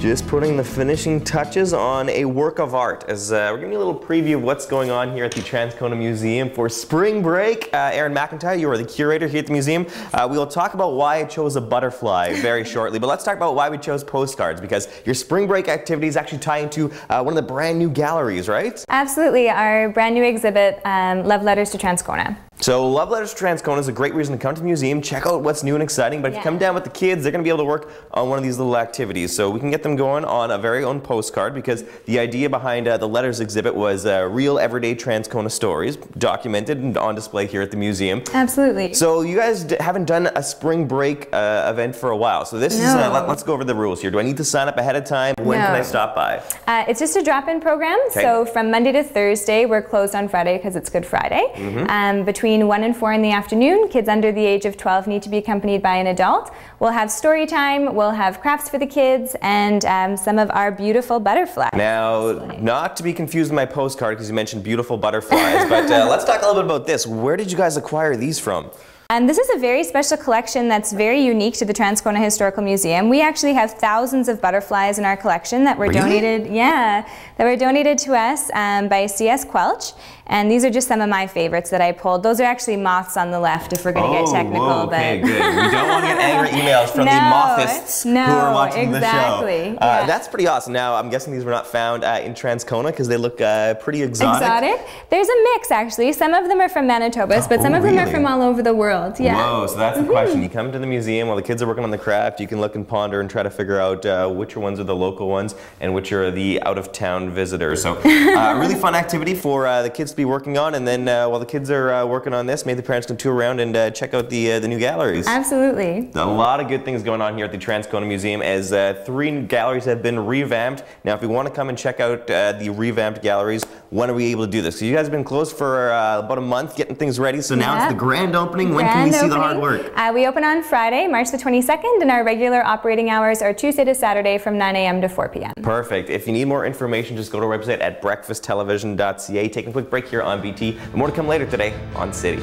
Just putting the finishing touches on a work of art as uh, we're giving you a little preview of what's going on here at the Transcona Museum for spring break. Uh, Erin McIntyre, you are the curator here at the museum. Uh, we will talk about why I chose a butterfly very shortly, but let's talk about why we chose postcards because your spring break activities actually tie into uh, one of the brand new galleries, right? Absolutely, our brand new exhibit, um, Love Letters to Transcona. So Love Letters to Transcona is a great reason to come to the museum, check out what's new and exciting, but if you come down with the kids, they're going to be able to work on one of these little activities. So we can get them going on a very own postcard because the idea behind uh, the letters exhibit was uh, real everyday Transcona stories documented and on display here at the museum. Absolutely. So you guys d- haven't done a spring break uh, event for a while. So this is, uh, No. let, us go over the rules here. Do I need to sign up ahead of time? When can I stop by? Uh, it's just a drop-in program. Okay. So from Monday to Thursday, we're closed on Friday because it's Good Friday. Mm-hmm. Um, between 1 and 4 in the afternoon, kids under the age of 12 need to be accompanied by an adult. We'll have story time, we'll have crafts for the kids, and um, some of our beautiful butterflies. Now, not to be confused with my postcard because you mentioned beautiful butterflies, but uh, let's talk a little bit about this. Where did you guys acquire these from? Um, this is a very special collection that's very unique to the Transcona Historical Museum. We actually have thousands of butterflies in our collection that were Really? donated, yeah, that were donated to us um, by C.S. Quelch. And these are just some of my favorites that I pulled. Those are actually moths on the left if we're going to get technical. Oh, whoa, okay, but good. We don't want to get angry emails from the No, who no, are watching exactly, the show. Uh, yeah. That's pretty awesome. Now, I'm guessing these were not found uh, in Transcona because they look uh, pretty exotic. exotic. There's a mix actually. Some of them are from Manitoba, but some Oh, of them are from all over the world. Yeah. Whoa, so that's the question. You come to the museum while the kids are working on the craft, you can look and ponder and try to figure out uh, which ones are the local ones and which are the out of town visitors. So, uh, a really fun activity for uh, the kids be working on. And then uh, while the kids are uh, working on this, maybe the parents can tour around and uh, check out the, uh, the new galleries. Absolutely. A lot of good things going on here at the Transcona Museum as uh, three galleries have been revamped. Now, if you want to come and check out uh, the revamped galleries, when are we able to do this? So you guys have been closed for uh, about a month getting things ready. So now Yeah. it's the grand opening. When can we Grand see the hard work? Uh, we open on Friday, March the 22nd, and our regular operating hours are Tuesday to Saturday from 9 a.m. to 4 p.m. Perfect. If you need more information, just go to our website at breakfasttelevision.ca. Take a quick break here on BT. And more to come later today on City.